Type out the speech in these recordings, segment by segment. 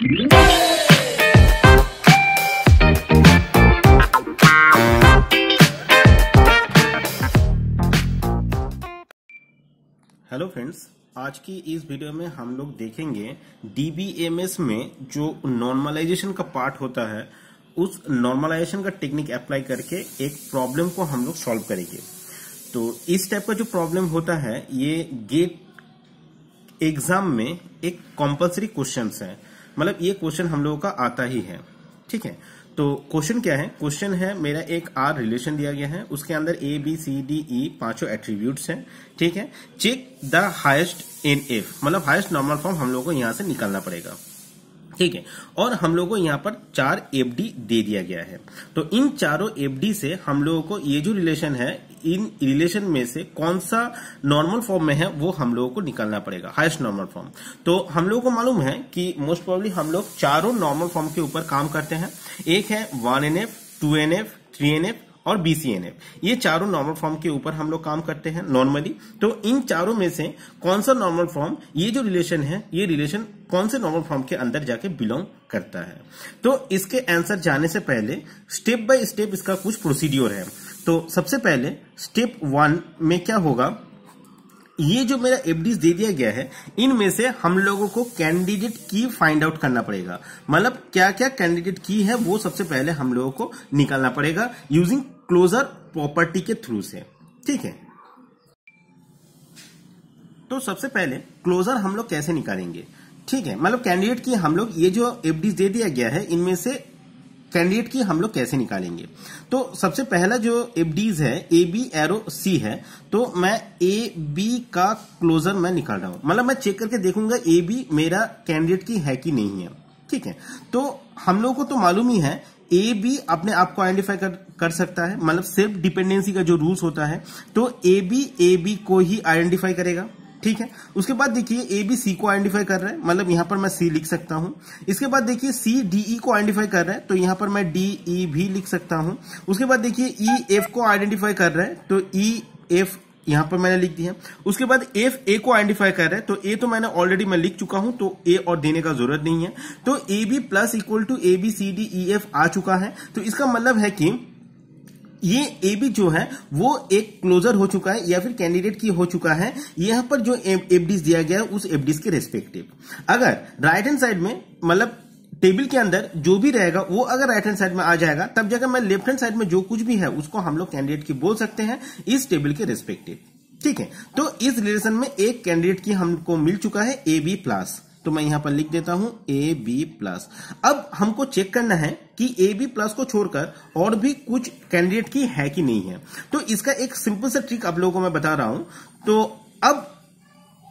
Hello friends, आज की इस वीडियो में हम लोग देखेंगे डीबीएमएस में जो नॉर्मलाइजेशन का पार्ट होता है, उस नॉर्मलाइजेशन का टेक्निक अप्लाई करके एक प्रॉब्लम को हम लोग सॉल्व करेंगे। तो इस टाइप का जो प्रॉब्लम होता है, ये गेट एग्ज़ाम में एक कंपलसरी क्वेश्चन है। मतलब ये क्वेश्चन हम लोगों का आता ही है। ठीक है? तो क्वेश्चन क्या है? क्वेश्चन है, मेरा एक आर रिलेशन दिया गया है। उसके अंदर ए बी सी डी ई पाँचों एट्रीब्यूट हैं। ठीक है? Check the highest in F मतलब हाइस्ट नॉर्मल फॉर्म हम लोग को यहाँ से निकालना पड़ेगा। ठीक है। और हम लोगों को यहाँ पर चार एफडी दे दिया गया है। तो इन चारों एफडी से हम लोगों को ये जो रिलेशन है, इन रिलेशन में से कौन सा नॉर्मल फॉर्म में है, वो हम लोगों को निकालना पड़ेगा हाईएस्ट नॉर्मल फॉर्म तो हम लोगों को मालूम है कि मोस्ट प्रोबेबली हम लोग चारों नॉर्मल फॉर्म के ऊपर काम करते हैं। एक है one N F two N F three N F और बीसीएनएफ ये चारों नॉर्मल फॉर्म के ऊपर हम लोग काम करते हैं नॉर्मली तो इन चारों में से कौन सा नॉर्मल फॉर्म ये जो रिलेशन है, ये रिलेशन कौन से नॉर्मल फॉर्म के अंदर जाके बिलोंग करता है? तो इसके आंसर जाने से पहले स्टेप बाय स्टेप इसका कुछ प्रोसीड्योर है। तो सबसे पहले स्टेप वन में क्या होगा? ये जो मेरा एफडीज दे दिया गया है, इनमें से हम लोगों को कैंडिडेट की फाइंड आउट करना पड़ेगा। मतलब क्या क्या कैंडिडेट की है, वो सबसे पहले हम लोगों को निकालना पड़ेगा यूजिंग क्लोजर प्रॉपर्टी के थ्रू से। ठीक है? तो सबसे पहले क्लोजर हम लोग कैसे निकालेंगे? ठीक है? मतलब कैंडिडेट की हम लोग ये जो एफडीज दे दिया गया है, इनमें से कैंडिडेट की हम लोग कैसे निकालेंगे? तो सबसे पहला जो एफडीज है ए बी एरो सी है तो मैं ए बी का क्लोजर मैं निकाल रहा हूँ। मतलब मैं चेक करके देखूँगा ए बी मेरा कैंडिडेट की है कि नहीं है। ठीक है? तो हम लोग को तो मालूम ही है ए बी अपने आप को आइडेंटिफाई कर, कर सकता है। मतलब सेल्फ डिपेंडेंसी का जो रूल्स होता है तो ए बी ए बी को ही आइडेंटिफाई करेगा। ठीक है? उसके बाद देखिए ए बी सी को आइडेंटिफाई कर रहा है। मतलब यहाँ पर मैं सी लिख सकता हूँ। इसके बाद देखिए सी डी ई को आइडेंटिफाई कर रहा है। तो यहाँ पर मैं डी ई भी लिख सकता हूँ। उसके बाद देखिए ई e, एफ़ को आइडेंटिफाई कर रहा है। तो ई एफ़ यहाँ पर मैंने लिख दिया। उसके बाद एफ़ ए को आइडेंटिफाई कर रहा है। तो ए तो मैंने ऑलरेडी मैं लिख चुका हूँ। तो ए और देने का ज़रूरत नहीं है। तो A B plus equal to A B C D E F आ चुका है। तो इसका मतलब है कि ये ए बी जो है, वो एक क्लोजर हो चुका है या फिर कैंडिडेट की हो चुका है, यहाँ पर जो एफडीज दिया गया है, उस एफडीज के रेस्पेक्टिव अगर राइट हैंड साइड में मतलब टेबल के अंदर जो भी रहेगा, वो अगर राइट हैंड साइड में आ जाएगा, तब जगह मैं लेफ़्ट हैंड साइड में जो कुछ भी है, उसको हम लोग कैंडिडेट की बोल सकते हैं, इस टेबल के रेस्पेक्टिव ठीक है? तो इस रिलेशन में एक कैंडिडेट की हमको मिल चुका है ए बी प्लस तो मैं यहाँ पर लिख देता हूँ ए बी प्लस अब हमको चेक करना है कि ए बी प्लस को छोड़कर और भी कुछ कैंडिडेट की है कि नहीं है। तो इसका एक सिंपल सा ट्रिक आप लोगों को मैं बता रहा हूँ। तो अब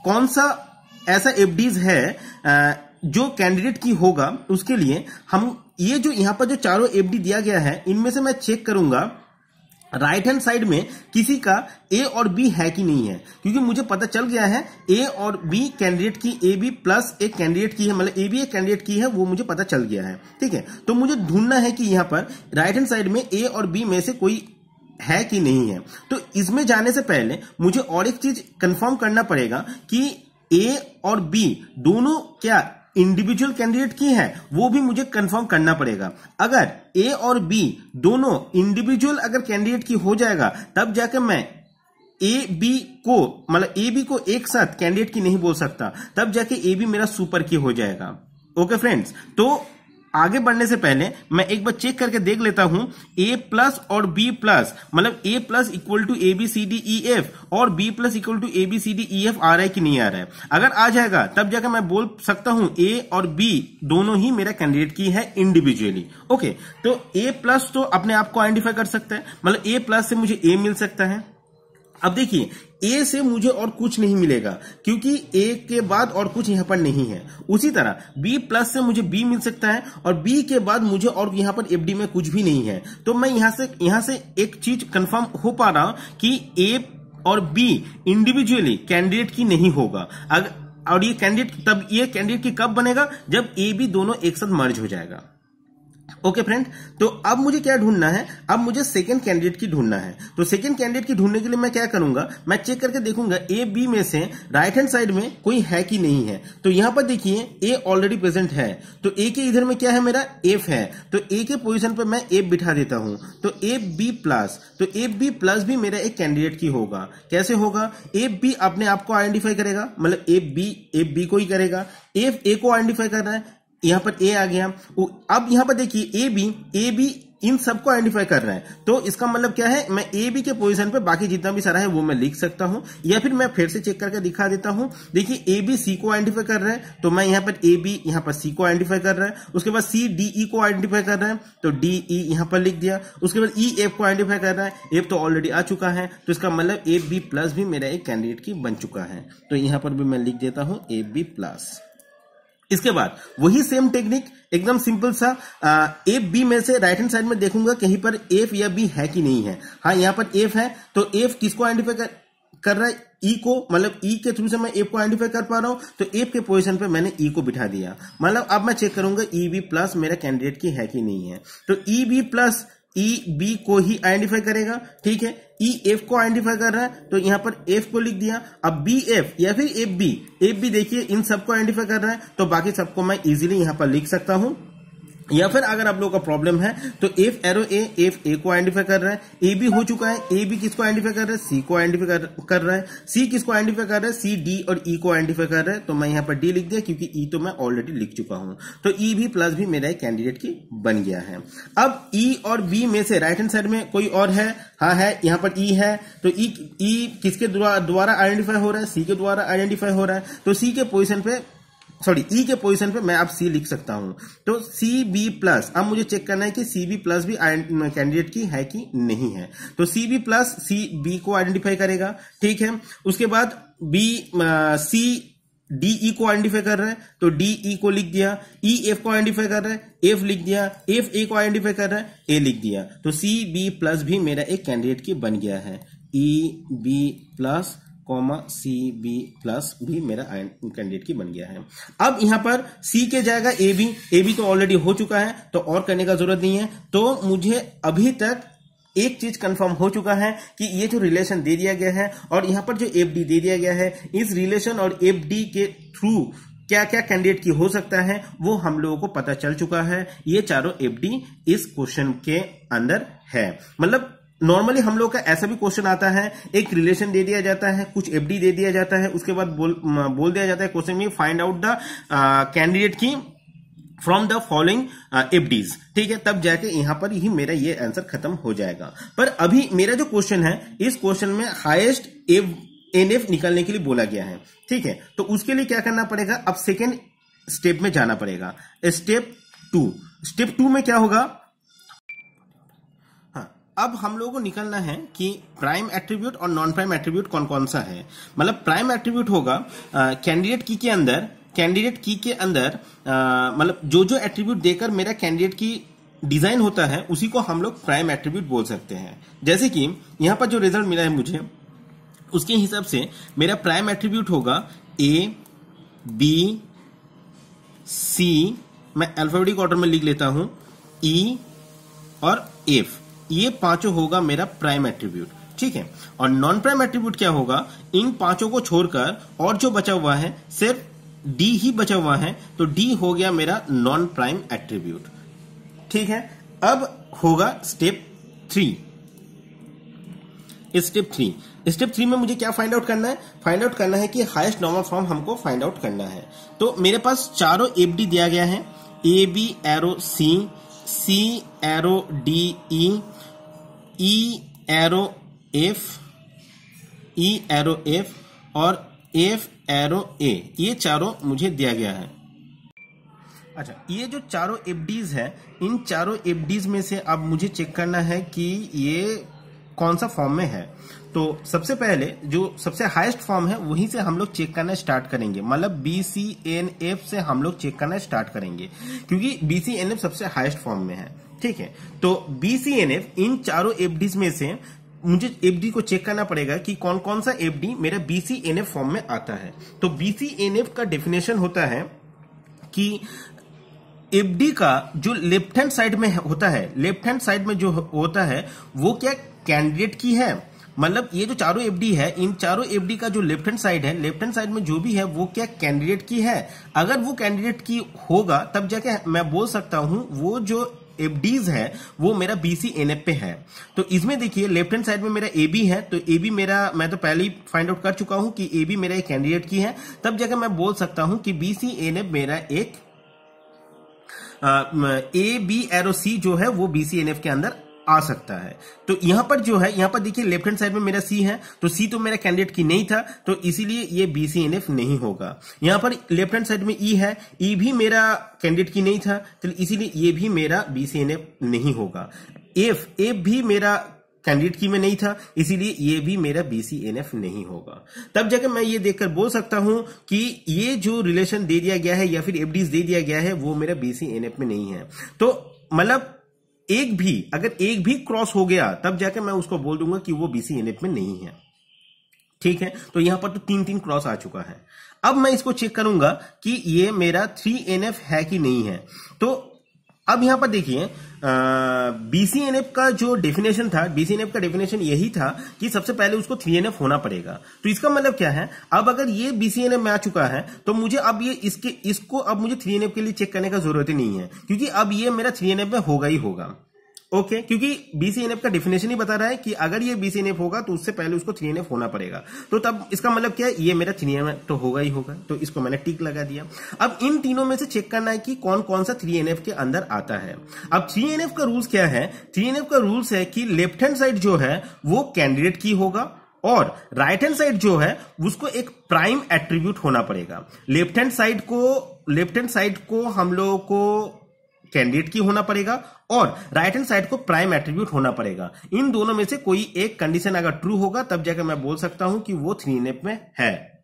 कौन सा ऐसा एफडीज है जो कैंडिडेट की होगा, उसके लिए हम ये जो यहाँ पर जो चारों एफडी दिया गया है, इनमें से मैं चेक करूँगा। राइट हैंड साइड में किसी का ए और बी है कि नहीं है? क्योंकि मुझे पता चल गया है ए और B candidate key A B plus एक कैंडिडेट की है मतलब ए बी एक कैंडिडेट की है, वो मुझे पता चल गया है, ठीक है? तो मुझे ढूंढना है कि यहाँ पर राइट हैंड साइड में ए और बी में से कोई है कि नहीं है? तो इसमें जाने से पहले मुझे और एक चीज़ कंफर्म करना पड़ेगा कि ए और बी दोनों क्या इंडिविजुअल कैंडिडेट की है? वो भी मुझे कंफर्म करना पड़ेगा। अगर ए और बी दोनों इंडिविजुअल अगर कैंडिडेट की हो जाएगा, तब जाके मैं ए बी को मतलब ए बी को एक साथ कैंडिडेट की नहीं बोल सकता, तब जाके ए बी मेरा सुपर की हो जाएगा। ओके फ्रेंड्स तो आगे बढ़ने से पहले मैं एक बार चेक करके देख लेता हूँ ए प्लस और बी प्लस मतलब A plus equal to A B C D E F और B plus equal to A B C D E F आ रहा है कि नहीं आ रहा है। अगर आ जाएगा, तब जाकर मैं बोल सकता हूँ ए और बी दोनों ही मेरा कैंडिडेट की है इंडिविजुअली ओके तो ए प्लस तो अपने आप को आइडेंटिफाई कर सकता है मतलब ए प्लस से मुझे ए मिल सकता है। अब देखिए ए से मुझे और कुछ नहीं मिलेगा, क्योंकि ए के बाद और कुछ यहाँ पर नहीं है। उसी तरह बी प्लस से मुझे बी मिल सकता है, और बी के बाद मुझे और यहाँ पर एफडी में कुछ भी नहीं है। तो मैं यहाँ से यहाँ से एक चीज़ कंफर्म हो पा रहा कि ए और बी इंडिविजुअली कैंडिडेट की नहीं होगा। अगर और ये कैंडिडेट तब ये कैंडिडेट की कब बनेगा? जब ए बी दोनों एक साथ मर्ज हो जाएगा। ओके फ्रेंड तो अब मुझे क्या ढूंढना है? अब मुझे सेकंड कैंडिडेट की ढूंढना है। तो सेकंड कैंडिडेट की ढूँढने के लिए मैं क्या करूँगा? मैं चेक करके देखूँगा ए बी में से राइट हैंड साइड में कोई है कि नहीं है। तो यहाँ पर देखिए ए ऑलरेडी प्रेजेंट है। तो ए के इधर में क्या है मेरा? एफ़ है। तो ए के पोजिशन पर मैं एफ़ बिठा देता हूँ। तो एफ़ बी प्लस तो एफ़ बी प्लस भी मेरा एक कैंडिडेट की होगा। कैसे होगा? एफ़ बी अपने आप को आइडेंटिफाई करेगा। मतलब एफ़ बी एफ़ बी को ही करेगा। एफ़ ए को आइडेंटिफाई कर रहा है। यहाँ पर ए आ गया। अब यहाँ पर देखिए ए बी ए बी इन सबको आइडेंटिफाई कर रहा है। तो इसका मतलब क्या है? मैं ए बी के पोजीशन पे बाकी जितना भी सारा है वो मैं लिख सकता हूँ। या फिर मैं फिर से चेक करके दिखा देता हूँ। देखिए ए बी सी को आइडेंटिफाई कर रहा है। तो मैं यहाँ पर ए बी यहाँ पर सी को आइडेंटिफाई कर रहा है। उसके बाद सी डी ई को आइडेंटिफाई कर रहा है। तो डी ई यहाँ पर लिख दिया। उसके बाद ई e, एफ़ को आइडेंटिफाई कर रहा है। एफ़ तो ऑलरेडी आ चुका है। तो इसका मतलब ए बी प्लस भी मेरा एक कैंडिडेट की बन चुका है। तो यहाँ पर भी मैं लिख देता हूँ ए बी प्लस इसके बाद वही सेम टेक्निक एकदम सिंपल सा एफ़ बी में से राइट हैंड साइड में देखूँगा कहीं पर एफ़ या बी है कि नहीं है। हाँ यहाँ पर एफ़ है तो एफ़ किसको आइडेंटिफाई कर, कर रहा है? ई e को मतलब ई e के थ्रू से मैं एफ़ को आइडेंटिफाई कर पा रहा हूँ तो एफ़ के पोजीशन पे मैंने ई e को बिठा दिया। मतलब अब मैं चेक करूँगा ई बी प्लस मेरा कैंडिडेट की है कि नहीं है। तो E B plus E B को ही आइडेंटिफाई करेगा, ठीक है? ई e एफ़ को आइडेंटिफाई कर रहा है तो यहाँ पर एफ़ को लिख दिया। अब बी एफ़ या फिर एफ़ बी एफ़ बी देखिए, इन सबको आइडेंटिफाई कर रहा है तो बाकी सबको मैं इजीली यहाँ पर लिख सकता हूँ। या फिर अगर आप लोगों का प्रॉब्लम है तो F arrow A F A को आइडेंटिफाई कर रहा है ए बी हो चुका है ए बी किसको आइडेंटिफाई कर रहा है? सी को आइडेंटिफाई कर, रहा है। सी किसको आइडेंटिफाई कर रहा है? सी डी और ई e को आइडेंटिफाई कर रहा है। तो मैं यहाँ पर डी लिख दिया क्योंकि ई e तो मैं ऑलरेडी लिख चुका हूँ। तो ई e भी प्लस भी मेरा एक कैंडिडेट की बन गया है। अब ई e और बी में से राइट हैंड साइड में कोई और है? हाँ है। यहाँ पर ई है। तो ई ई किसके द्वारा आइडेंटिफाई हो रहा है? सी के द्वारा आइडेंटिफाई हो रहा है। तो सी के पोजिशन पे सॉरी ई e के पोजीशन पे मैं अब सी लिख सकता हूँ। तो सी बी प्लस अब मुझे चेक करना है कि सी बी प्लस भी कैंडिडेट की है कि नहीं है। तो C B plus C B को आइडेंटिफाई करेगा, ठीक है? उसके बाद बी सी डी ई को आइडेंटिफाई कर रहा है तो डी ई e को लिख दिया ई e एफ़ को आइडेंटिफाई कर रहा है एफ़ लिख दिया एफ़ ए को आइडेंटिफाई कर रहा है ए लिख दिया। तो सी बी प्लस भी मेरा एक कैंडिडेट की बन गया है। E B plus comma C B plus भी मेरा कैंडिडेट की बन गया है। अब यहाँ पर सी के जाएगा? ए बी ए बी तो ऑलरेडी हो चुका है तो और करने का ज़रूरत नहीं है। तो मुझे अभी तक एक चीज़ कंफर्म हो चुका है कि ये जो रिलेशन दे दिया गया है और यहाँ पर जो एफ़ डी दे दिया गया है, इस रिलेशन और एफ़ डी के थ्रू क्या क्या कैंडिडेट की हो सकता है, वो हम लोगों को पता चल चुका है। ये चारों एफ़ डी इस क्वेश्चन के अंदर है। मतलब नॉर्मली हम लोग का ऐसा भी क्वेश्चन आता है, एक रिलेशन दे दिया जाता है, कुछ एफडी दे दिया जाता है, उसके बाद बोल बोल दिया जाता है क्वेश्चन में find out the candidate key from the following FDs ठीक है, तब जाके यहाँ पर ही मेरा ये आंसर खत्म हो जाएगा। पर अभी मेरा जो क्वेश्चन है, इस क्वेश्चन में हाईएस्ट एफ़ एन एफ़ निकालने के लिए बोला गया है। ठीक है तो उसके लिए क्या करना पड़ेगा? अब सेकेंड स्टेप में जाना पड़ेगा। स्टेप टू स्टेप टू में क्या होगा? अब हम लोगों को निकलना है कि प्राइम एट्रीब्यूट और नॉन प्राइम एट्रीब्यूट कौन कौन सा है। मतलब प्राइम एट्रीब्यूट होगा कैंडिडेट की के अंदर कैंडिडेट की के अंदर मतलब जो जो एट्रीब्यूट देकर मेरा कैंडिडेट की डिज़ाइन होता है, उसी को हम लोग प्राइम एट्रीब्यूट बोल सकते हैं। जैसे कि यहाँ पर जो रिज़ल्ट मिला है मुझे, उसके हिसाब से मेरा प्राइम एट्रीब्यूट होगा ए बी सी मैं अल्फाबेटिक ऑर्डर में लिख लेता हूँ ई e और एफ़ ये पाँचों होगा मेरा प्राइम एट्रीब्यूट ठीक है? और नॉन प्राइम एट्रीब्यूट क्या होगा? इन पाँचों को छोड़कर और जो बचा हुआ है, सिर्फ़ डी ही बचा हुआ है तो डी हो गया मेरा नॉन प्राइम एट्रीब्यूट ठीक है? अब होगा step three step three step three में मुझे क्या फाइंड आउट करना है? फाइंड आउट करना है कि हाईएस्ट नॉर्मल फॉर्म हमको फाइंड आउट करना है। तो मेरे पास चारों एफ़ डी दिया गया है। A B arrow C C arrow D E E arrow F E arrow F और एफ़ एरो ए ये चारों मुझे दिया गया है। अच्छा ये जो चारों एफडीज है, इन चारों एफडीज में से अब मुझे चेक करना है कि ये कौन सा फॉर्म में है। तो सबसे पहले जो सबसे हाईएस्ट फॉर्म है, वहीं से हम लोग चेक करना स्टार्ट करेंगे। मतलब बी सी एन एफ़ से हम लोग चेक करना स्टार्ट करेंगे, क्योंकि बी सी एन एफ़ सबसे हाईएस्ट फॉर्म में है। ठीक है? तो बी सी एन एफ़ इन चारों एफडीज में से मुझे एफडी को चेक करना पड़ेगा कि कौन कौन सा एफडी मेरा बीसी एन एफ़ फॉर्म में आता है। तो बीसी एन एफ़ का डेफिनेशन होता है कि एफडी का जो लेफ़्ट हैंड साइड में होता है लेफ़्ट हैंड साइड में जो होता है, वो क्या कैंडिडेट की है? मतलब ये जो चारों एफडी है, इन चारों एफडी का जो लेफ़्ट हैंड साइड है, लेफ़्ट हैंड साइड में जो भी है, वो क्या कैंडिडेट की है? अगर वो कैंडिडेट की होगा, तब जाके मैं बोल सकता हूँ, वो जो एफडीज है, वो मेरा बीसी एनएफ पे है। तो इसमें देखिए, लेफ़्ट हैंड साइड में मेरा ए बी है तो ए बी मेरा, मैं तो पहले ही फाइंड आउट कर चुका हूँ कि ए बी मेरा एक कैंडिडेट की है। तब जाकर मैं बोल सकता हूँ कि बीसी एनएफ मेरा एक ए बी एरो सी जो है, वो बीसी एनएफ के अंदर आ सकता है। तो यहाँ पर जो है, यहाँ पर देखिए लेफ़्ट हैंड साइड में मेरा सी है तो सी तो मेरा कैंडिडेट की नहीं था तो इसीलिए ये बीसीएनएफ नहीं होगा। यहाँ पर लेफ़्ट हैंड साइड में ई e है ई e भी मेरा कैंडिडेट की नहीं था तो इसीलिए ये भी मेरा बीसीएनएफ नहीं होगा। एफ़ एफ़ भी मेरा कैंडिडेट की में नहीं था, इसीलिए ये भी मेरा बीसीएनएफ नहीं होगा। तब जाकर मैं ये देखकर बोल सकता हूँ कि ये जो रिलेशन दे दिया गया है, या फिर एफडीज दे दिया गया है, वो मेरा बीसीएनएफ में नहीं है। तो मतलब एक भी, अगर एक भी क्रॉस हो गया, तब जाके मैं उसको बोल दूँगा कि वो बीसी बीसीएनएफ में नहीं है। ठीक है? तो यहाँ पर तो तीन तीन क्रॉस आ चुका है। अब मैं इसको चेक करूँगा कि ये मेरा थ्री एनएफ है कि नहीं है। तो अब यहाँ पर देखिए बीसीएनएफ का जो डेफिनेशन था बीसीएनएफ का डेफिनेशन यही था कि सबसे पहले उसको थ्री होना पड़ेगा। तो इसका मतलब क्या है? अब अगर ये बीसीएनएफ में आ चुका है तो मुझे अब ये इसके, इसको अब मुझे थ्री के लिए चेक करने का ज़रूरत ही नहीं है, क्योंकि अब ये मेरा थ्री में होगा ही होगा। ओके okay, क्योंकि बीसीएनएफ का डिफिनेशन ही बता रहा है कि अगर ये बीसीएनएफ होगा तो उससे पहले उसको थ्री होना पड़ेगा। तो तब इसका मतलब क्या है? ये मेरा थ्री तो होगा ही होगा। तो इसको मैंने टिक लगा दिया। अब इन तीनों में से चेक करना है कि कौन कौन सा थ्री के अंदर आता है। अब थ्री का रूल्स क्या है? थ्री का रूल्स है कि लेफ़्ट हैंड साइड जो है वो कैंडिडेट की होगा और राइट हैंड साइड जो है उसको एक प्राइम एट्रीब्यूट होना पड़ेगा। लेफ़्ट हैंड साइड को लेफ़्ट हैंड साइड को हम लोगों को कैंडिडेट की होना पड़ेगा और राइट हैंड साइड को प्राइम एट्रीब्यूट होना पड़ेगा। इन दोनों में से कोई एक कंडीशन अगर ट्रू होगा, तब जाकर मैं बोल सकता हूँ कि वो थ्री नेप में है।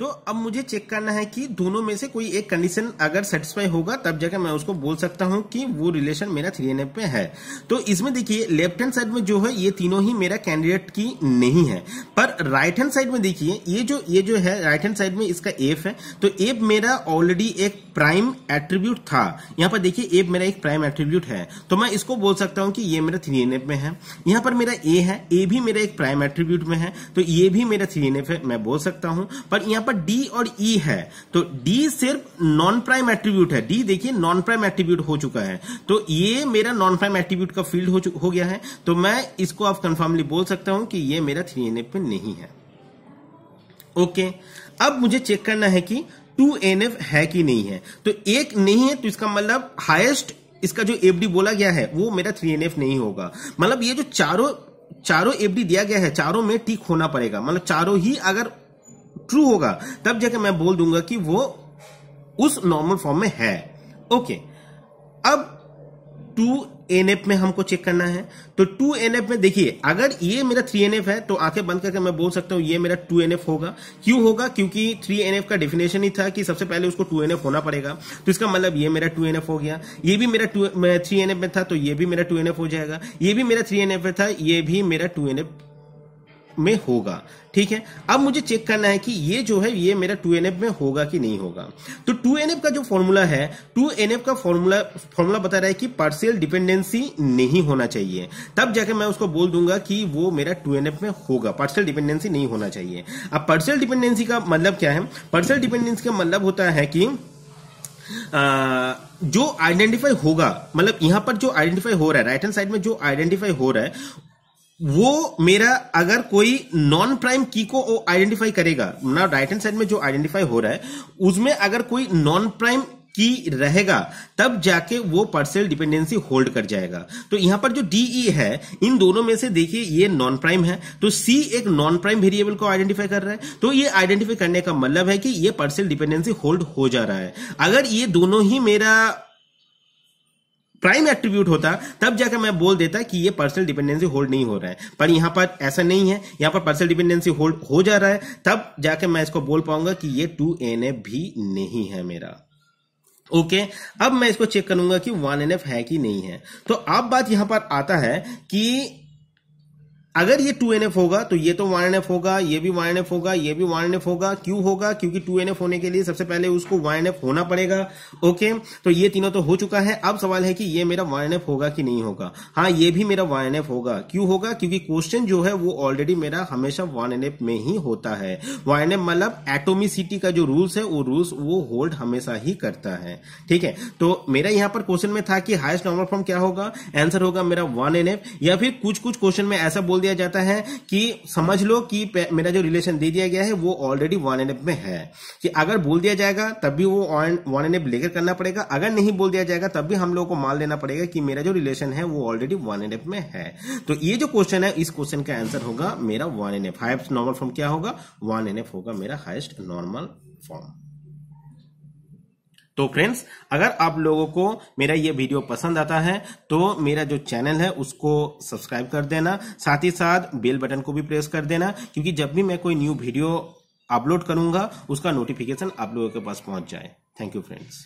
तो अब मुझे चेक करना है कि दोनों में से कोई एक कंडीशन अगर सेटिस्फाई होगा, तब जाकर मैं उसको बोल सकता हूँ कि वो रिलेशन मेरा थ्री एन में है। तो इसमें देखिए लेफ़्ट हैंड साइड में जो है, ये तीनों ही मेरा कैंडिडेट की नहीं है। पर राइट हैंड साइड में देखिए, ये जो ये जो है राइट हैंड साइड में इसका एफ़ है तो एफ़ मेरा ऑलरेडी एक प्राइम एट्रीब्यूट था। यहाँ पर देखिए एफ़ मेरा एक प्राइम एट्रीब्यूट है। तो मैं इसको बोल सकता हूँ कि ये मेरा थ्री एन में है। यहाँ पर मेरा ए है ए भी मेरा एक प्राइम एट्रीब्यूट में है तो ये भी मेरा थ्री एन है, मैं बोल सकता हूँ। पर यहाँ पर डी और ई e है तो डी सिर्फ़ नॉन प्राइम एट्रीब्यूट है। डी देखिए नॉन प्राइम एट्रीब्यूट हो चुका है। तो ये मेरा नॉन प्राइम एट्रीब्यूट का फ़ील्ड हो, हो गया है। तो मैं इसको आप कंफर्मली बोल सकता हूँ कि ये मेरा थ्री एन में नहीं है। ओके अब मुझे चेक करना है कि टू एन है कि नहीं है। तो एक नहीं है तो इसका मतलब हाईएस्ट इसका जो एफडी बोला गया है वो मेरा थ्री एन नहीं होगा। मतलब ये जो चारों चारों एफडी दिया गया है चारों में टिक होना पड़ेगा। मतलब चारों ही अगर ट्रू होगा तब जाके मैं बोल दूँगा कि वो उस नॉर्मल फॉर्म में है ओके अब टू एन एफ़ में हमको चेक करना है तो टू एनएफ में देखिए अगर ये मेरा थ्री एन एफ़ है तो आँखें बंद करके मैं बोल सकता हूँ ये मेरा टू एन एफ़ होगा क्यों होगा क्योंकि थ्री एन एफ़ का डेफिनेशन ही था कि सबसे पहले उसको टू एन एफ़ होना पड़ेगा तो इसका मतलब ये मेरा टू एन एफ़ हो गया ये भी मेरा थ्री एनएफ में था तो ये भी मेरा टू एन एफ़ हो जाएगा ये भी मेरा थ्री एन एफ़ था ये भी मेरा टू एनएफ में होगा ठीक है? अब मुझे चेक करना है कि ये जो है ये मेरा टू में होगा कि नहीं होगा। तो टू का जो फॉर्मूला है टू का फॉर्मूला फॉर्मूला बता रहा है कि पार्शियल डिपेंडेंसी नहीं होना चाहिए। तब जाके मैं उसको बोल दूँगा कि वो मेरा टू में होगा। पार्शियल डिपेंडेंसी नहीं होना चाहिए। अब पार्शियल डिपेंडेंसी का मतलब क्या है? पार्शियल डिपेंडेंसी का मतलब होता है कि आ, जो आइडेंटिफाई होगा मतलब यहाँ पर जो आइडेंटिफाई हो रहा है राइट हैंड साइड में जो आइडेंटिफाई हो रहा है वो मेरा, अगर कोई नॉन प्राइम की को आइडेंटिफाई करेगा, ना राइट हैंड साइड में जो आइडेंटिफाई हो रहा है, उसमें अगर कोई नॉन प्राइम की रहेगा, तब जाके वो पार्शियल डिपेंडेंसी होल्ड कर जाएगा। तो यहाँ पर जो डीई e है, इन दोनों में से देखिए, ये नॉन प्राइम है तो सी एक नॉन प्राइम वेरिएबल को आइडेंटिफाई कर रहा है। तो ये आइडेंटिफाई करने का मतलब है कि ये पार्शियल डिपेंडेंसी होल्ड हो जा रहा है। अगर ये दोनों ही मेरा प्राइम एट्रीब्यूट होता तब जाकर मैं बोल देता कि ये पर्सनल डिपेंडेंसी होल्ड नहीं हो रहा है। पर यहाँ पर ऐसा नहीं है। यहाँ पर पर्सनल डिपेंडेंसी होल्ड हो जा रहा है। तब जाकर मैं इसको बोल पाऊँगा कि ये टू एन भी नहीं है मेरा। ओके okay, अब मैं इसको चेक करूँगा कि वन एन है कि नहीं है। तो अब बात यहाँ पर आता है कि अगर ये टू होगा तो ये तो वन एफ़ होगा, ये भी वन एन एफ़ होगा, ये भी वन एफ़ होगा। क्यों होगा? क्योंकि टू होने के लिए सबसे पहले उसको वन एन एफ़ होना पड़ेगा। ओके तो ये तीनों तो हो चुका है। अब सवाल है कि ये मेरा वन एफ़ होगा कि नहीं होगा? हाँ ये भी मेरा वन एन एफ़ होगा। क्यों होगा? क्योंकि क्वेश्चन जो है, वो ऑलरेडी मेरा हमेशा एफ़ में ही होता है। एफ़ मतलब एटोमिसिटी का जो रूल्स है, वो रूल्स वो होल्ड हमेशा ही करता है। ठीक है? तो मेरा यहाँ पर क्वेश्चन में था कि हाइस्ट नॉर्मल फॉर्म क्या होगा? आंसर होगा मेरा वन एन या फिर कुछ कुछ क्वेश्चन में ऐसा बोल दिया जाता है कि समझ लो कि मेरा जो रिलेशन दे दिया गया है, वो ऑलरेडी वन एन एफ़ में है। कि अगर बोल दिया जाएगा, तब भी वो वन एन एफ़ लेकर करना पड़ेगा। अगर नहीं बोल दिया जाएगा, तब भी हम लोग को मान लेना पड़ेगा कि मेरा जो रिलेशन है, वो ऑलरेडी वन एन एफ़ में है। तो ये जो क्वेश्चन है, इस क्वेश्चन का आंसर होगा मेरा one N F highest normal form क्या होगा? वन एन एफ़ होगा मेरा हाइस्ट नॉर्मल फॉर्म तो फ्रेंड्स अगर आप लोगों को मेरा ये वीडियो पसंद आता है तो मेरा जो चैनल है, उसको सब्सक्राइब कर देना। साथ ही साथ बेल बटन को भी प्रेस कर देना, क्योंकि जब भी मैं कोई न्यू वीडियो अपलोड करूँगा, उसका नोटिफिकेशन आप लोगों के पास पहुँच जाए। Thank you friends